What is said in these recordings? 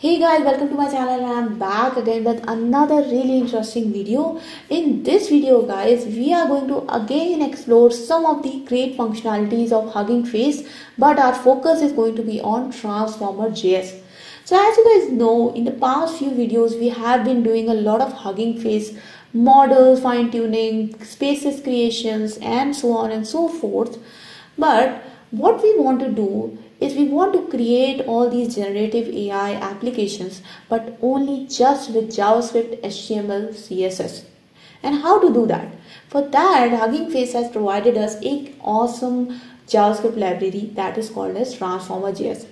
Hey guys, welcome to my channel and I'm back again with another really interesting video. In this video guys, we are going to again explore some of the great functionalities of Hugging Face but our focus is going to be on Transformer JS. So as you guys know, in the past few videos we have been doing a lot of Hugging Face models, fine tuning, spaces creations and so on and so forth. But what we want to do is we want to create all these generative AI applications but only just with JavaScript, HTML, CSS. And how to do that? For that, Hugging Face has provided us a awesome JavaScript library that is called as Transformer.js.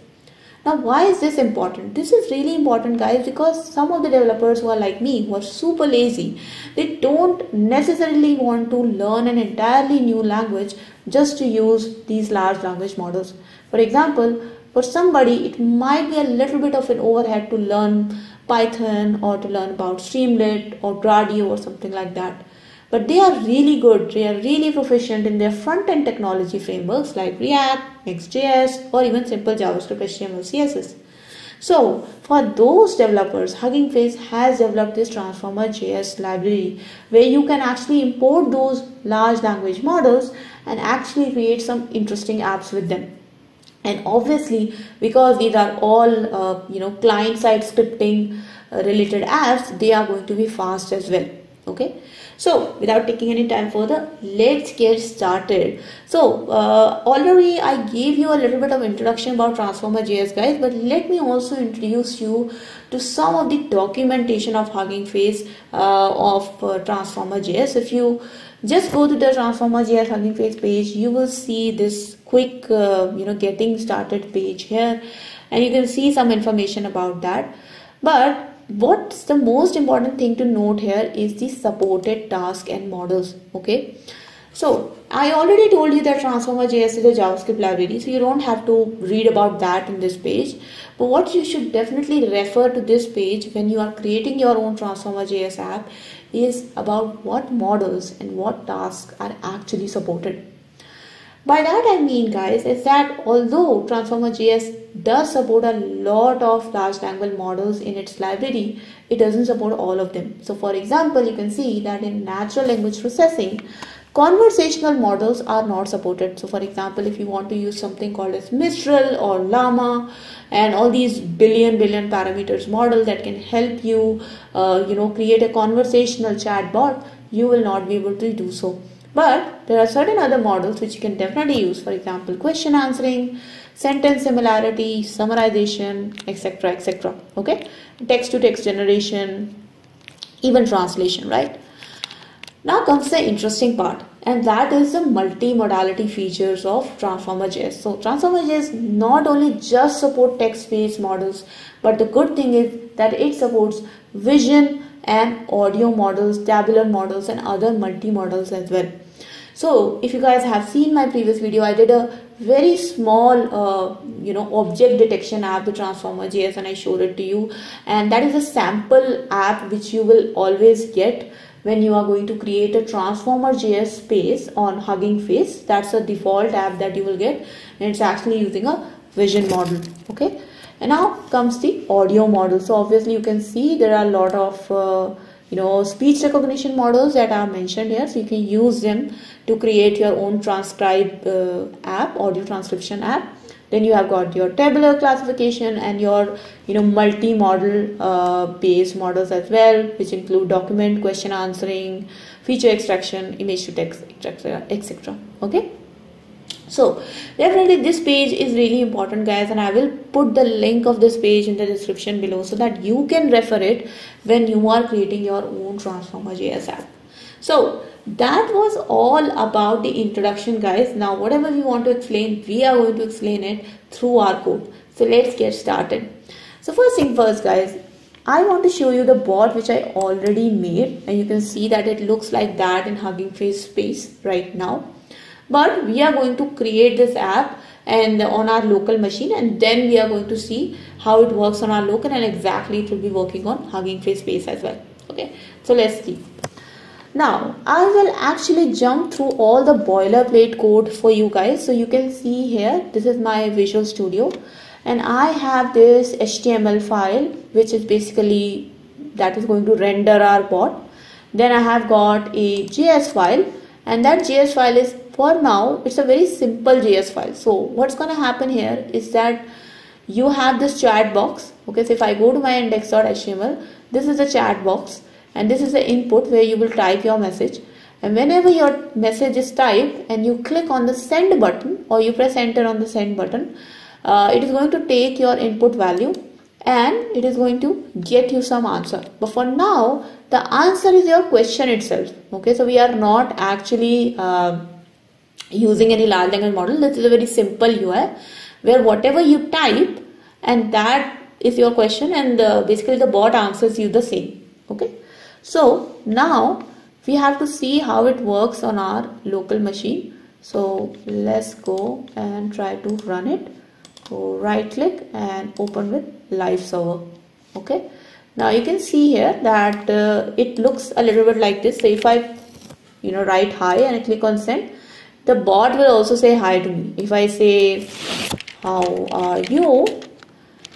Now, why is this important? This is really important, guys, because some of the developers who are like me, who are super lazy, they don't necessarily want to learn an entirely new language just to use these large language models. For example, for somebody, it might be a little bit of an overhead to learn Python or to learn about Streamlit or Gradio or something like that. But they are really good, they are really proficient in their front end technology frameworks like React, Next.js, or even simple JavaScript, HTML, CSS. So, for those developers, Hugging Face has developed this Transformer JS library where you can actually import those large language models and actually create some interesting apps with them and obviously because these are all uh, you know client side scripting uh, related apps they are going to be fast as well. Okay? So without taking any time further let's get started. So uh, already i gave you a little bit of introduction about transformer js guys but let me also introduce you to some of the documentation of hugging face uh, of uh, transformer js if you just go to the transformer js hugging face page you will see this quick uh, you know getting started page here and you can see some information about that but what's the most important thing to note here is the supported task and models okay so I already told you that Transformer.js is a JavaScript library, so you don't have to read about that in this page. But what you should definitely refer to this page when you are creating your own Transformer.js app is about what models and what tasks are actually supported. By that I mean guys is that although Transformer.js does support a lot of large language models in its library, it doesn't support all of them. So for example, you can see that in natural language processing, conversational models are not supported. So for example, if you want to use something called as Mistral or Llama and all these billion billion parameters model that can help you, uh, you know, create a conversational chatbot, you will not be able to do so. But there are certain other models which you can definitely use. For example, question answering, sentence similarity, summarization, etc. etc. Okay, text to text generation, even translation, right? Now comes the interesting part and that is the multi-modality features of Transformer.js. So Transformer.js not only just support text-based models but the good thing is that it supports vision and audio models, tabular models and other multi-models as well. So if you guys have seen my previous video, I did a very small, uh, you know, object detection app, the Transformer JS, and I showed it to you. And that is a sample app which you will always get when you are going to create a Transformer JS space on Hugging Face. That's a default app that you will get, and it's actually using a vision model. Okay. And now comes the audio model. So obviously you can see there are a lot of uh, you know speech recognition models that are mentioned here so you can use them to create your own transcribe uh, app audio transcription app. Then you have got your tabular classification and your you know multi-model uh, based models as well which include document question answering feature extraction image to text etc etc okay so definitely this page is really important guys and i will put the link of this page in the description below so that you can refer it when you are creating your own transformer js app. So that was all about the introduction guys. Now whatever we want to explain we are going to explain it through our code. So let's get started. So first thing first guys I want to show you the bot which I already made and you can see that it looks like that in Hugging Face space right now but we are going to create this app and on our local machine and then we are going to see how it works on our local and exactly it will be working on Hugging Face space as well. Okay? So let's see. Now I will actually jump through all the boilerplate code for you guys. So you can see here this is my Visual Studio. And I have this HTML file which is basically that is going to render our bot. Then I have got a JS file. And that JS file is for now it's a very simple JS file. So what's going to happen here is that you have this chat box. Okay so if I go to my index.html this is the chat box and this is the input where you will type your message. And whenever your message is typed and you click on the send button or you press enter on the send button uh, it is going to take your input value and it is going to get you some answer. But for now the answer is your question itself. Okay so we are not actually uh, using any large language model this is a very simple UI where whatever you type and that is your question and uh, basically the bot answers you the same okay? So now we have to see how it works on our local machine. So let's go and try to run it. So right click and open with live server okay? Now you can see here that uh, it looks a little bit like this. So if I you know write hi and I click on send the bot will also say hi to me. If I say how are you?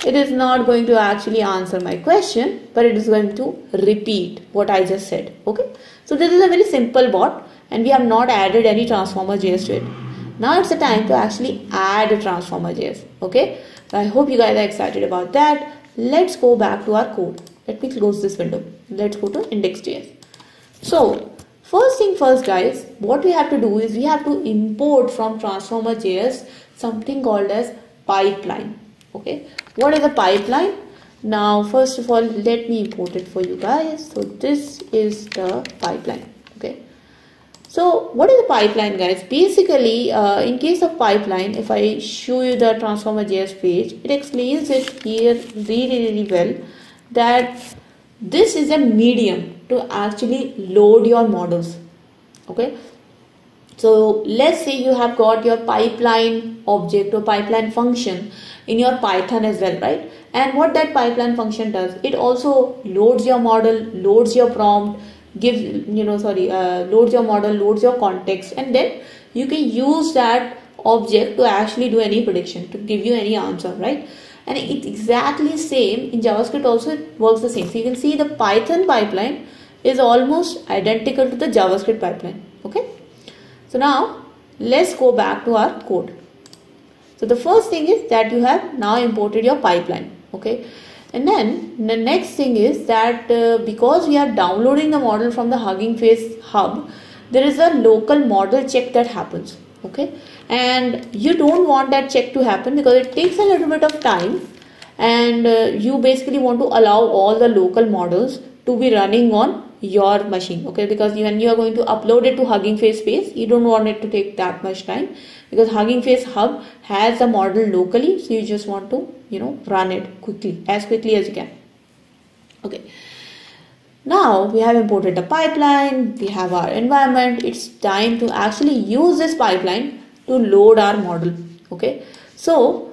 it is not going to actually answer my question but it is going to repeat what I just said. Okay? So this is a very simple bot and we have not added any transformer JS to it. Now it's the time to actually add a transformer JS okay? I hope you guys are excited about that. Let's go back to our code. Let me close this window. Let's go to index.js so first thing first guys what we have to do is we have to import from transformer.js something called as pipeline okay? What is a pipeline? Now first of all let me import it for you guys. So this is the pipeline okay? So what is a pipeline guys? Basically, uh, in case of pipeline, if I show you the transformer.js page, it explains it here really, really well that this is a medium to actually load your models. Okay. So let's say you have got your pipeline object or pipeline function in your Python as well, right? And what that pipeline function does, it also loads your model, loads your prompt, gives you know sorry uh, loads your model loads your context and then you can use that object to actually do any prediction to give you any answer right and it's exactly same in javascript also it works the same so you can see the python pipeline is almost identical to the javascript pipeline okay? So now let's go back to our code. So the first thing is that you have now imported your pipeline okay? And then the next thing is that uh, because we are downloading the model from the Hugging Face hub, there is a local model check that happens. Okay, and you don't want that check to happen because it takes a little bit of time, and uh, you basically want to allow all the local models to be running on your machine. Okay, because when you are going to upload it to Hugging Face space, you don't want it to take that much time. Because Hugging Face hub has the model locally, so you just want to you know run it quickly as quickly as you can okay? Now we have imported the pipeline we have our environment. It's time to actually use this pipeline to load our model okay? So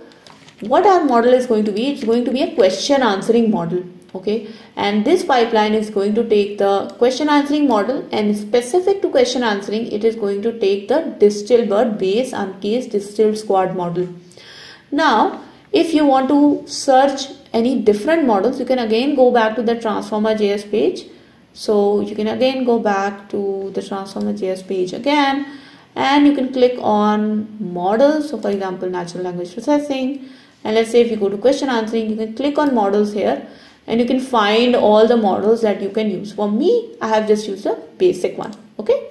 what our model is going to be? It's going to be a question answering model okay and this pipeline is going to take the question answering model and specific to question answering it is going to take the DistilBERT base uncased distilled squad model now if you want to search any different models, you can again go back to the transformer.js page. So you can again go back to the transformer.js page again and you can click on models. So for example, natural language processing. And let's say if you go to question answering, you can click on models here and you can find all the models that you can use. For me, I have just used a basic one. Okay.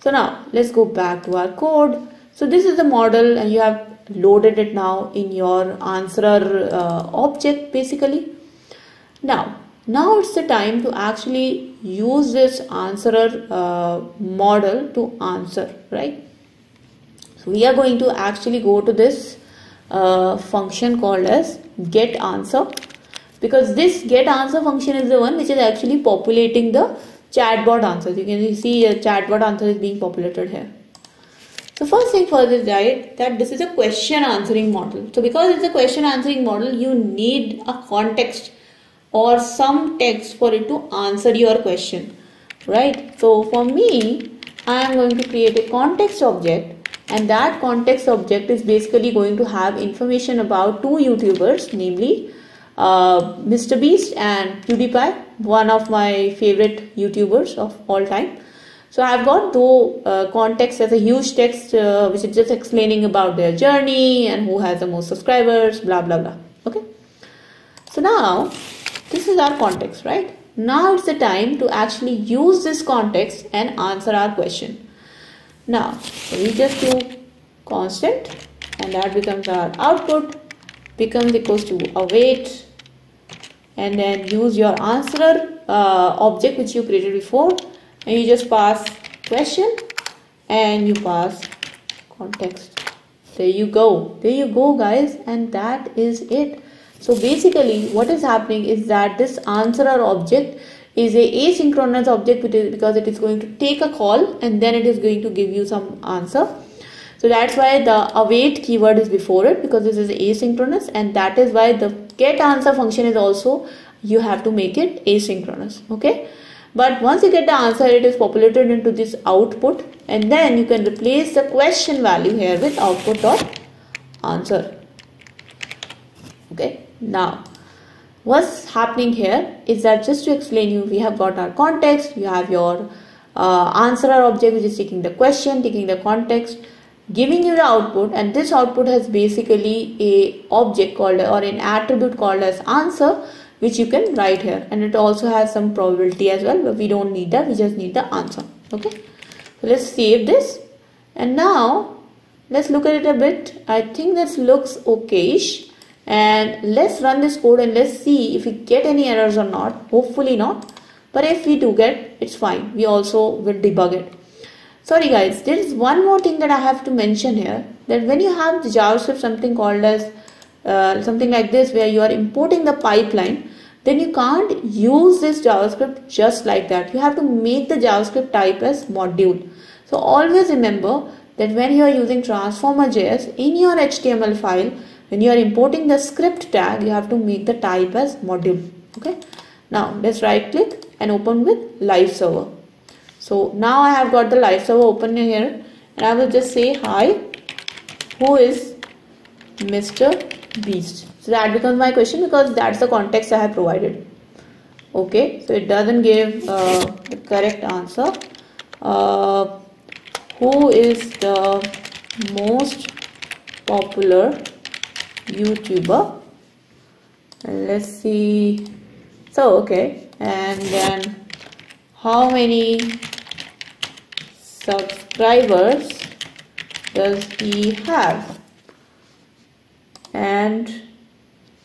So now let's go back to our code. So this is the model and you have loaded it now in your answerer uh, object basically now now it's the time to actually use this answerer uh, model to answer right so we are going to actually go to this uh, function called as get answer because this get answer function is the one which is actually populating the chatbot answers you can see a chatbot answer is being populated here so first thing first is right that this is a question answering model. So because it's a question answering model, you need a context or some text for it to answer your question, right? So for me, I am going to create a context object and that context object is basically going to have information about two youtubers namely uh, Mr. Beast and PewDiePie, one of my favorite YouTubers of all time. So I've got the uh, context as a huge text uh, which is just explaining about their journey and who has the most subscribers, blah blah blah. Okay. So now this is our context, right? Now it's the time to actually use this context and answer our question. Now we just do constant and that becomes our output becomes equals to await and then use your answer uh, object which you created before. And you just pass question and you pass context. There you go. There you go guys. And that is it. So basically what is happening is that this answerer object is a asynchronous object because it is going to take a call and then it is going to give you some answer. So that's why the await keyword is before it because this is asynchronous and that is why the get answer function is also you have to make it asynchronous okay? But once you get the answer it is populated into this output and then you can replace the question value here with output dot answer. Okay? Now what's happening here is that just to explain you we have got our context you have your uh, answerer object which is taking the question taking the context giving you the output and this output has basically a object called or an attribute called as answer which you can write here. And it also has some probability as well but we don't need that. We just need the answer. Okay? So let's save this. And now let's look at it a bit. I think this looks okayish. And let's run this code and let's see if we get any errors or not. Hopefully not. But if we do get it's fine. We also will debug it Sorry guys, there is one more thing that I have to mention here that when you have the JavaScript something called as uh, something like this where you are importing the pipeline then you can't use this JavaScript just like that. You have to make the JavaScript type as module. So always remember that when you are using transformer.js in your HTML file, when you are importing the script tag, you have to make the type as module. Okay. Now let's right click and open with live server. So now I have got the live server open here and I will just say hi who is Mr. Beast. So that becomes my question because that's the context I have provided. Okay, so it doesn't give uh, the correct answer. Uh, who is the most popular YouTuber? Let's see. So okay, and then how many subscribers does he have? And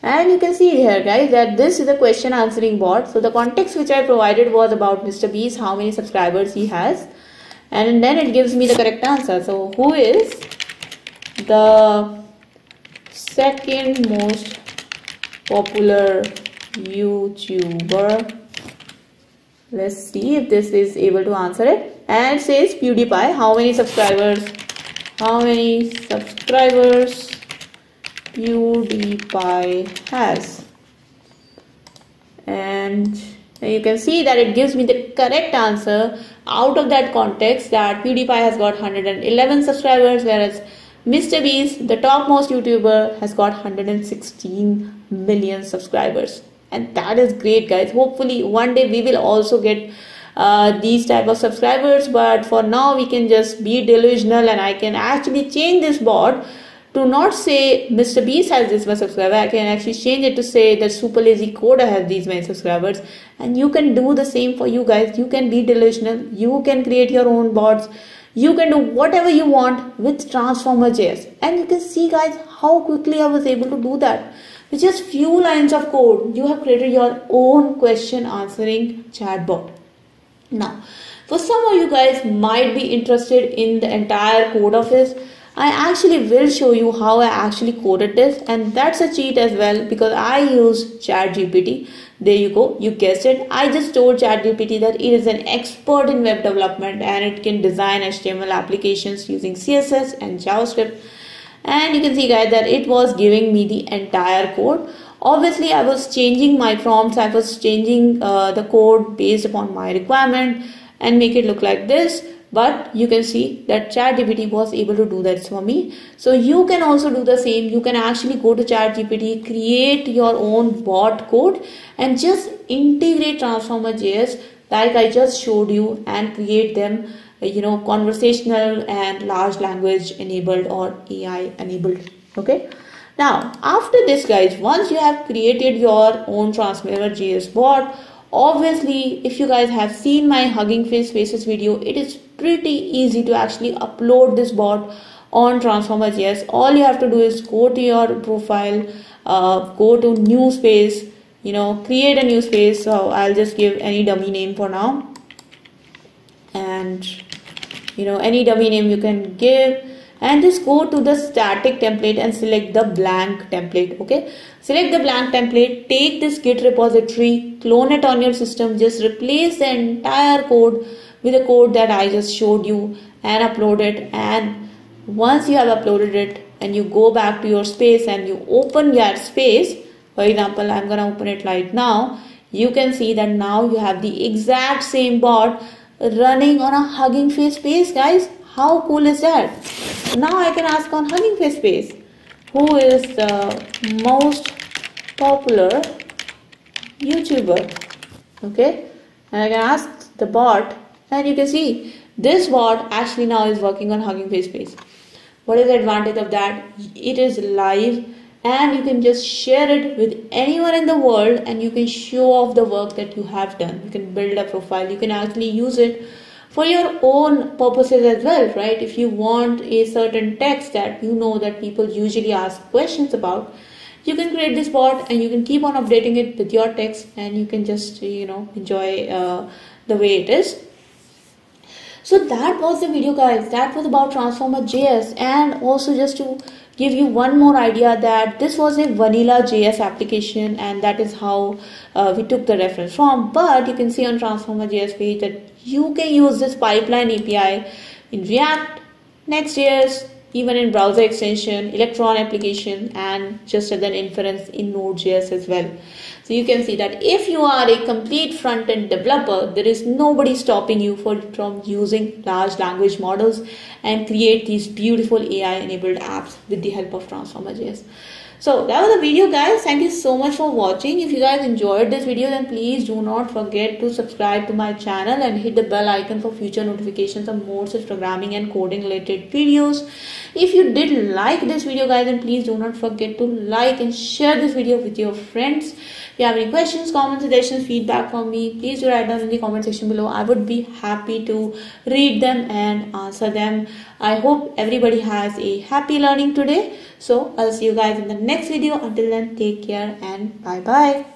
and you can see here guys that this is a question answering bot so the context which I provided was about Mr. Beast how many subscribers he has. And then it gives me the correct answer. So who is the second most popular YouTuber let's see if this is able to answer it. And it says PewDiePie how many subscribers? How many subscribers PewDiePie has? And you can see that it gives me the correct answer. Out of that context that PewDiePie has got 111 subscribers whereas Mr. Beast, the topmost YouTuber, has got 116 million subscribers and that is great guys. Hopefully one day we will also get uh, these type of subscribers. But for now we can just be delusional and I can actually change this bot to not say Mr. Beast has this much subscriber. I can actually change it to say that super lazy coder has these many subscribers. And you can do the same for you guys. You can be delusional. You can create your own bots. You can do whatever you want with transformer.js and you can see guys how quickly I was able to do that with just few lines of code, you have created your own question answering chatbot. Now, for some of you guys might be interested in the entire code of this. I actually will show you how I actually coded this and that's a cheat as well because I use ChatGPT. There you go, you guessed it. I just told ChatGPT that it is an expert in web development and it can design HTML applications using CSS and JavaScript and you can see guys that it was giving me the entire code obviously i was changing my prompts i was changing uh, the code based upon my requirement and make it look like this but you can see that ChatGPT was able to do that for me. So you can also do the same. You can actually go to ChatGPT, create your own bot code and just integrate Transformer.js like I just showed you and create them you know conversational and large language enabled or AI enabled. Okay? Now after this guys once you have created your own transformer JS bot obviously if you guys have seen my hugging face spaces video it is pretty easy to actually upload this bot on transformer.js all you have to do is go to your profile uh, go to new space you know create a new space. So i'll just give any dummy name for now. And you know any dummy name you can give. And just go to the static template and select the blank template okay? Select the blank template take this git repository clone it on your system just replace the entire code with the code that I just showed you and upload it. And once you have uploaded it and you go back to your space and you open your space for example I'm gonna open it right now you can see that now you have the exact same bot running on a hugging face space guys. How cool is that? Now I can ask on hugging face space. Who is the most popular YouTuber? Okay. And I can ask the bot. And you can see this bot actually now is working on Hugging Face Space. What is the advantage of that? It is live and you can just share it with anyone in the world and you can show off the work that you have done. You can build a profile. You can actually use it for your own purposes as well, right? If you want a certain text that you know that people usually ask questions about, you can create this bot and you can keep on updating it with your text and you can just, you know, enjoy uh, the way it is so that was the video guys. That was about transformer js and also just to give you one more idea that this was a vanilla js application and that is how uh, we took the reference from. But you can see on transformer js page that you can use this pipeline api in react next.js even in browser extension, Electron application, and just as an inference in Node.js as well. So you can see that if you are a complete front-end developer, there is nobody stopping you for, from using large language models and create these beautiful AI-enabled apps with the help of Transformer.js. So that was the video guys. Thank you so much for watching. If you guys enjoyed this video then please do not forget to subscribe to my channel and hit the bell icon for future notifications of more such programming and coding related videos. If you did like this video guys then please do not forget to like and share this video with your friends. If you have any questions, comments, suggestions, feedback for me, please do write down in the comment section below. I would be happy to read them and answer them. I hope everybody has a happy learning today. So I'll see you guys in the next video. Until then, take care and bye bye.